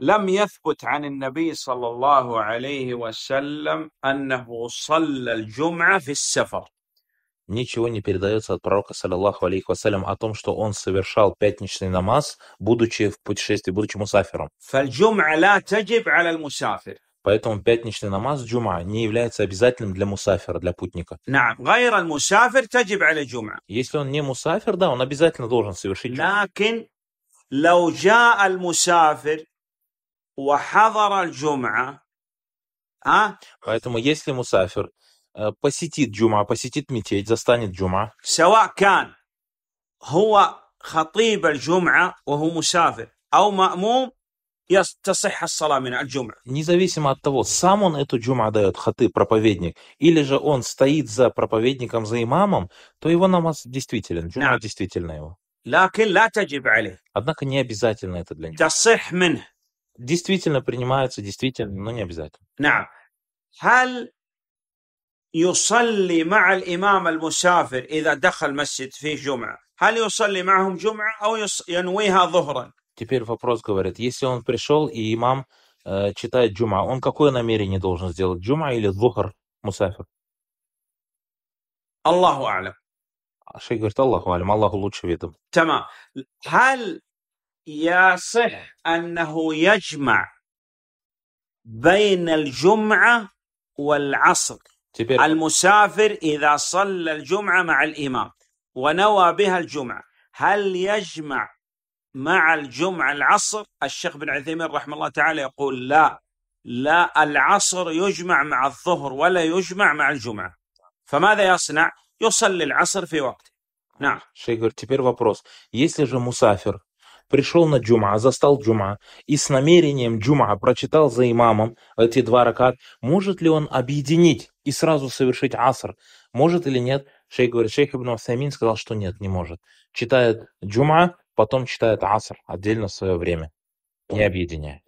لم يثبت عن النبي صلى الله عليه وسلم أنه صلى الجمعة في السفر Ничего не передается от пророка, саллиллаху алейхи вассалям, о том, что он совершал пятничный намаз, будучи в путешествии, будучи мусафиром. فالجمعة لا تجب على المسافر Поэтому пятничный намаз джума не является обязательным для мусафира, для путника. نعم غير المسافر تجب على الجمعة Если он не мусафир, да, он обязательно должен совершить джума. لكن لو جاء المسافر وحضر الجمعة ها Поэтому если мусафир э, посетит джума, посетит мечеть, застанет джума, سواء كان هو خطيب الجمعة وهو مسافر أو مأموم يص- تصح الصلاة من الجمعة независимо от того, сам он эту джума дает, хаты, проповедник, или же он стоит за проповедником, за имамом, то его намаз действителен, джума Да. действительно его. لكن لا تجب عليه Однако не обязательно это для него. تصح منه Действительно принимается, действительно, но не обязательно. نعم هل يصلي مع الإمام المسافر إذا دخل مسجد فيه جمعة هل يصلي معهم جمعة أو يص- ينويها ظهرا Теперь вопрос говорит, если он пришел и имам э, читает джума, он какое намерение должен сделать, джума или зухар, мусафир? الله أعلم А Шейх говорит, Аллаху алим, Аллаху лучше ведом. تمام هل يصح أنه يجمع بين الجمعة والعصر Теперь, المسافر إذا صلى الجمعة مع الإمام ونوى بها الجمعة هل يجمع مع الجمعة العصر الشيخ بن عثيمين رحمه الله تعالى يقول لا لا العصر يجمع مع الظهر ولا يجمع مع الجمعة فماذا يصنع يصلي العصر في وقته نعم Шейх говорит, теперь вопрос. Если же мусафир пришел на джума, застал джума, и с намерением джума прочитал за имамом эти два ракат, может ли он объединить и сразу совершить аср? Может или нет? Шейх говорит, шейх Ибн Усаймин сказал, что нет, не может. Читает джума, потом читает аср отдельно в свое время, не объединяя.